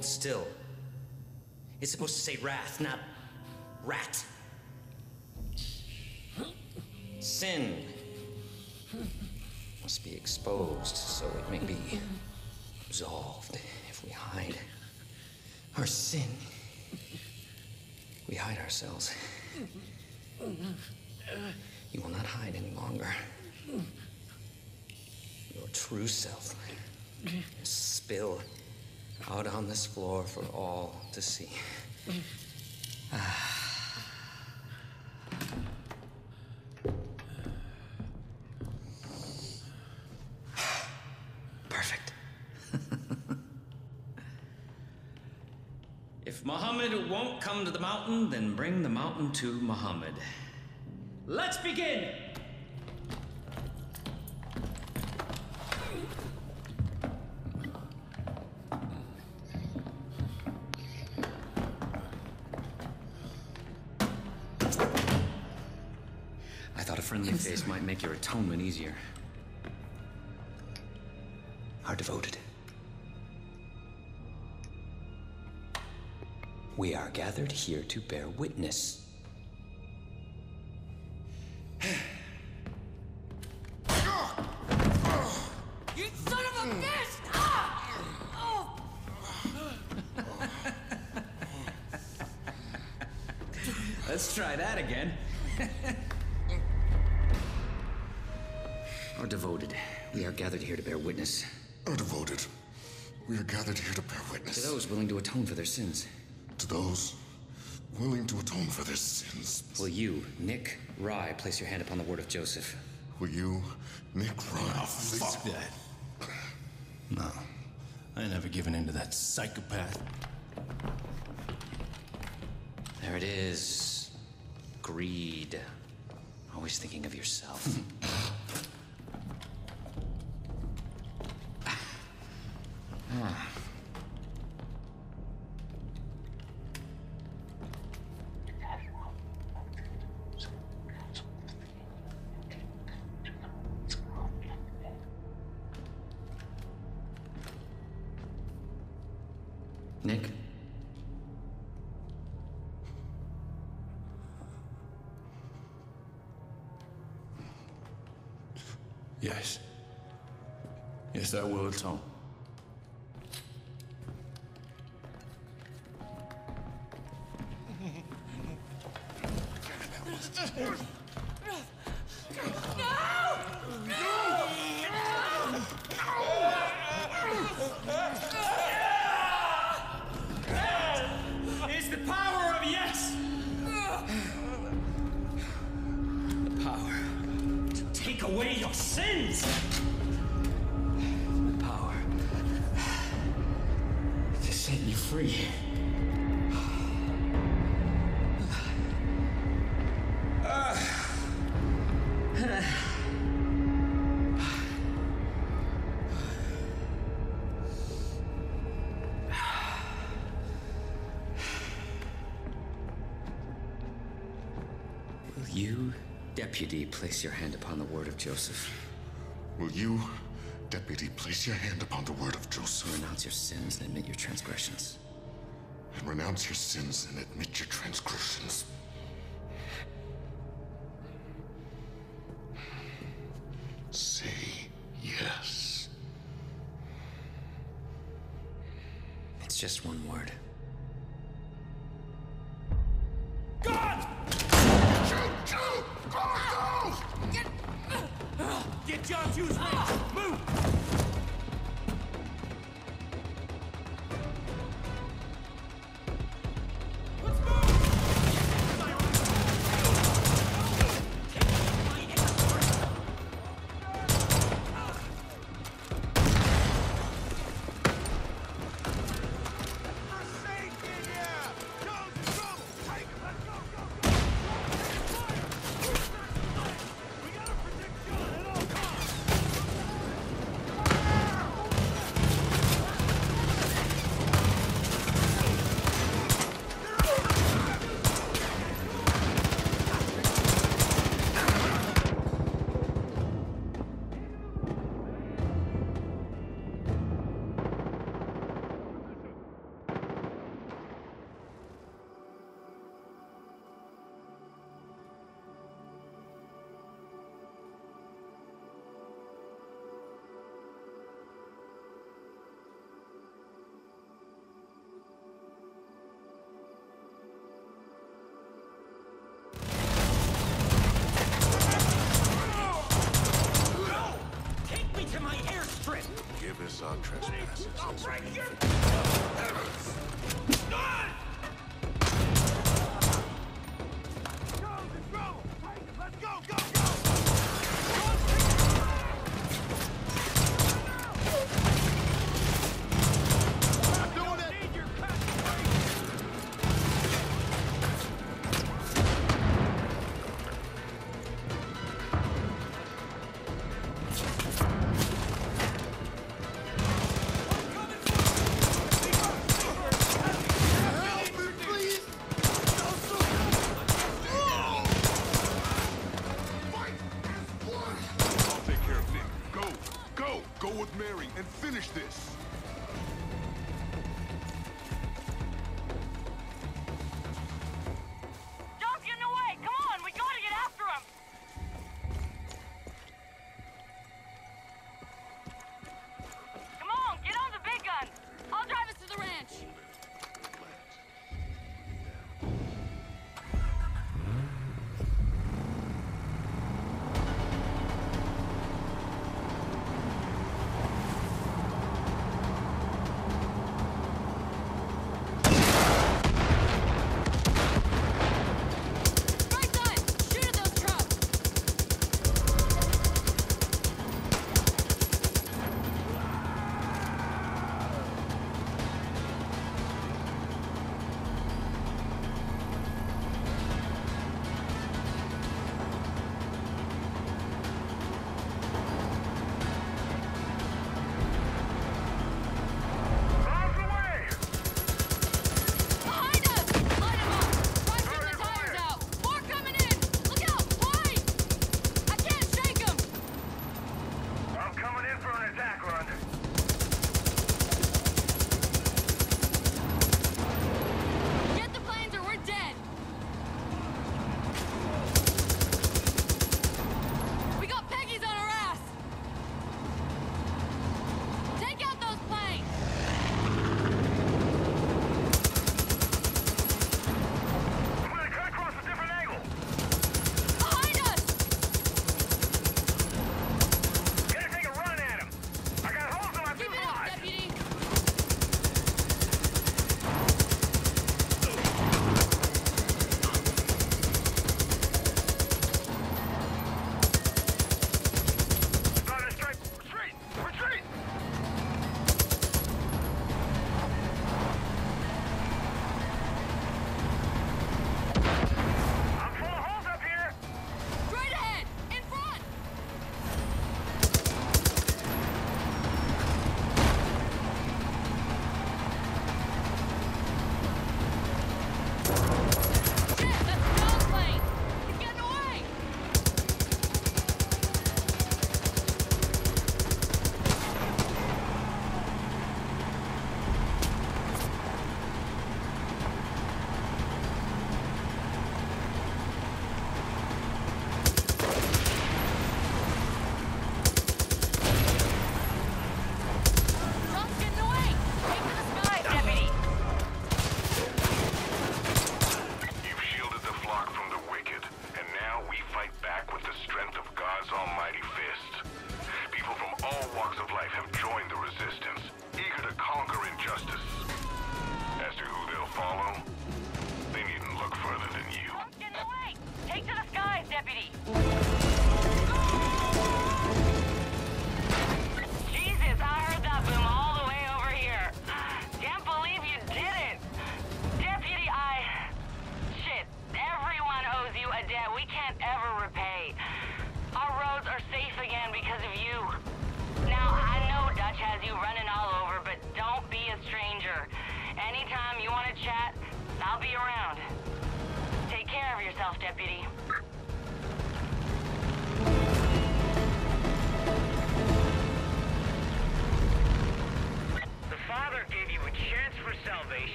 Hold still. It's supposed to say wrath, not rat. Sin must be exposed so it may be absolved if we hide our sin. We hide ourselves. You will not hide any longer. Your true self spill out on this floor for all to see. Perfect. if Muhammad won't come to the mountain, then bring the mountain to Muhammad. Let's begin! Friendly face might make your atonement easier. Are devoted. We are gathered here to bear witness. You son of a bitch! Ah! Oh! Let's try that again. Are devoted. We are gathered here to bear witness. Are devoted. We are gathered here to bear witness. To those willing to atone for their sins. to those willing to atone for their sins. Will you, Nick Rye, place your hand upon the word of Joseph? Will you, Nick Rye? Oh, fuck that. No. I ain't never given in to that psychopath. There it is. Greed. Always thinking of yourself. Yes. Yes, I will atone. deputy, place your hand upon the word of Joseph? will you, deputy, place your hand upon the word of Joseph Renounce your sins and admit your transgressions. and renounce your sins and admit your transgressions? Say yes. It's just one word. Get John Hughes I'll break your... with Mary and finish this.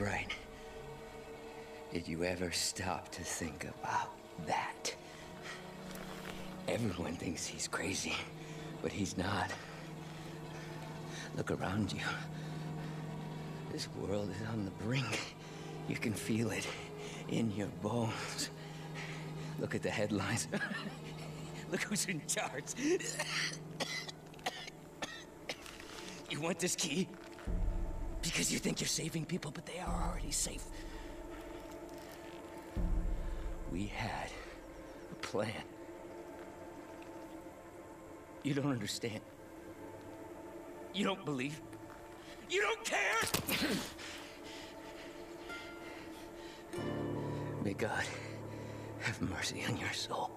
Right. Did you ever stop to think about that? Everyone thinks he's crazy, but he's not. Look around you. This world is on the brink. You can feel it in your bones. Look at the headlines. Look who's in charge. you want this key? Because you think you're saving people, but they are already safe. We had a plan. You don't understand. You don't believe. You don't care! May God have mercy on your soul.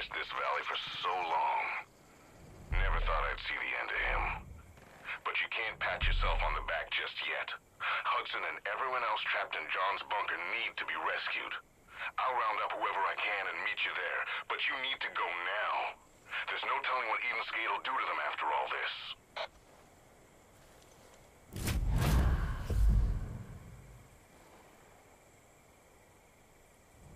This valley for so long. Never thought I'd see the end of him. But you can't pat yourself on the back just yet. Hudson and everyone else trapped in John's bunker need to be rescued. I'll round up whoever I can and meet you there, but you need to go now. There's no telling what Eden's Gate will do to them after all this.